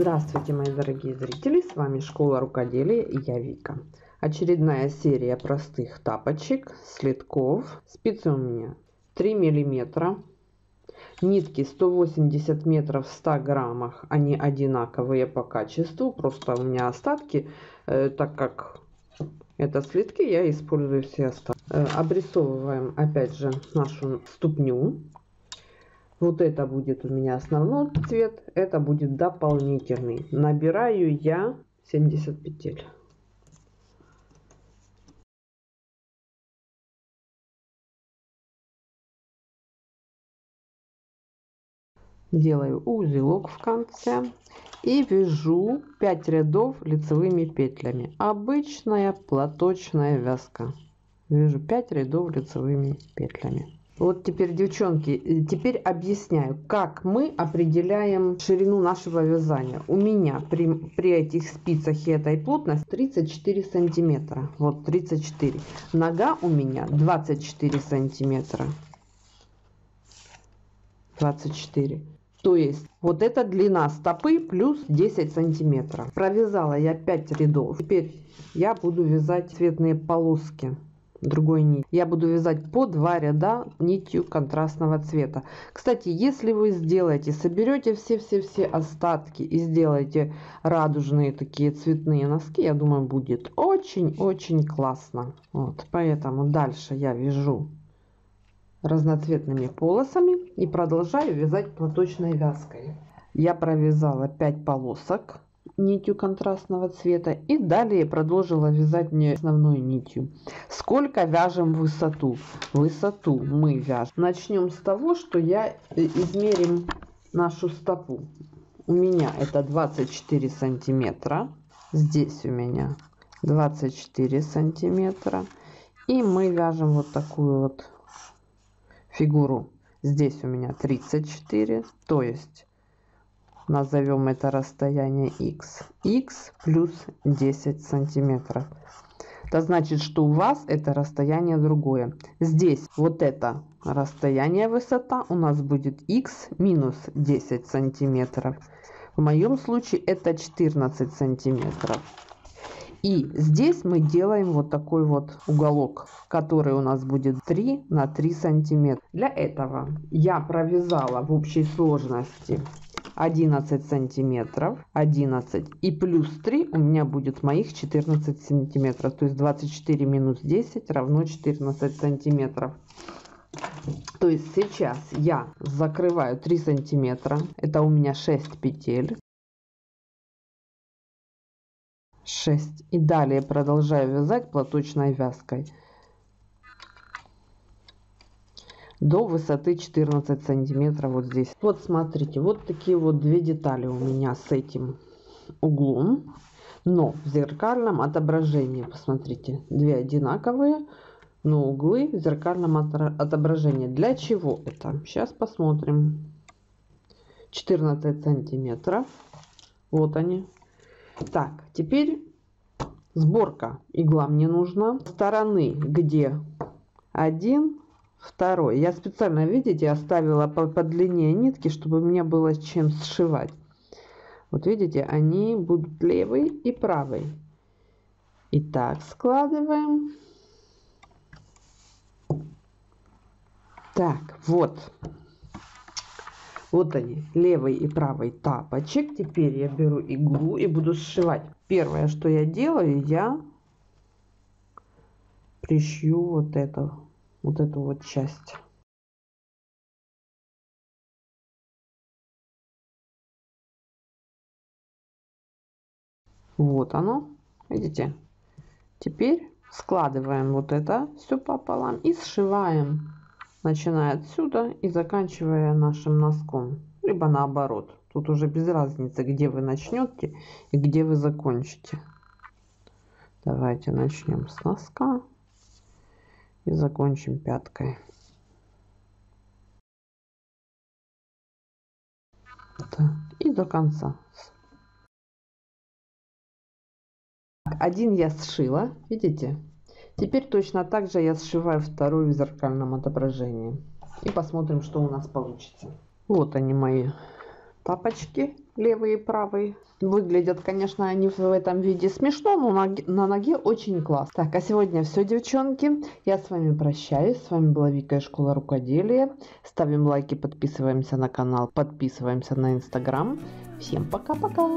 Здравствуйте, мои дорогие зрители! С вами Школа Рукоделия и я Вика. Очередная серия простых тапочек, следков. Спицы у меня 3 миллиметра. Нитки 180 метров в 100 граммах. Они одинаковые по качеству. Просто у меня остатки, э, так как это следки, я использую все остатки. Э, обрисовываем опять же нашу ступню. Вот это будет у меня основной цвет, это будет дополнительный. Набираю я 70 петель. Делаю узелок в конце и вяжу 5 рядов лицевыми петлями. Обычная платочная вязка. Вяжу 5 рядов лицевыми петлями. Вот теперь, девчонки, э, теперь объясняю, как мы определяем ширину нашего вязания. У меня при, при этих спицах и этой плотность 34 сантиметра. Вот 34. Нога у меня 24 сантиметра. 24. То есть вот эта длина стопы плюс 10 сантиметров. Провязала я 5 рядов. Теперь я буду вязать цветные полоски другой нить. Я буду вязать по два ряда нитью контрастного цвета. Кстати, если вы сделаете, соберете все-все-все остатки и сделаете радужные такие цветные носки, я думаю, будет очень-очень классно. Вот, поэтому дальше я вяжу разноцветными полосами и продолжаю вязать платочной вязкой. Я провязала 5 полосок нитью контрастного цвета. И далее продолжила вязать не основной нитью. Сколько вяжем высоту? Высоту мы вяжем. Начнем с того что я э, измерим нашу стопу. У меня это 24 сантиметра. Здесь у меня 24 сантиметра. И мы вяжем вот такую вот фигуру. Здесь у меня 34 то есть назовем это расстояние x x плюс 10 сантиметров. Это значит что у вас это расстояние другое. Здесь вот это расстояние высота у нас будет x минус 10 сантиметров. В моем случае это 14 сантиметров. И здесь мы делаем вот такой вот уголок, который у нас будет 3 на 3 сантиметра. Для этого я провязала в общей сложности 11 сантиметров 11 и плюс 3 у меня будет моих 14 сантиметров. То есть 24 минус 10 равно 14 сантиметров. То есть сейчас я закрываю 3 сантиметра. Это у меня 6 петель. 6 и далее продолжаю вязать платочной вязкой до высоты 14 сантиметров вот здесь. Вот смотрите вот такие вот две детали у меня с этим углом но в зеркальном отображении посмотрите две одинаковые но углы в зеркальном отображении. Для чего это? Сейчас посмотрим. 14 сантиметров. Вот они. Так теперь сборка. Игла мне нужна. Стороны где один Второй. Я специально, видите, оставила по, по длине нитки, чтобы мне было чем сшивать. Вот видите, они будут левый и правый. Итак, складываем. Так, вот. Вот они, левый и правый тапочек. Теперь я беру иглу и буду сшивать. Первое, что я делаю, я пришью вот это вот эту вот часть. Вот оно, видите? Теперь складываем вот это все пополам и сшиваем, начиная отсюда и заканчивая нашим носком, либо наоборот. Тут уже без разницы, где вы начнете и где вы закончите. Давайте начнем с носка и закончим пяткой. И до конца. Один я сшила, видите? Теперь точно так же я сшиваю вторую в зеркальном отображении. И посмотрим, что у нас получится. Вот они мои тапочки левый и правый. Выглядят, конечно, они в этом виде смешно, но на, ноге очень класс. Так, а сегодня все, девчонки. Я с вами прощаюсь. С вами была Вика из Школа Рукоделия. Ставим лайки, подписываемся на канал, подписываемся на Инстаграм. Всем пока-пока!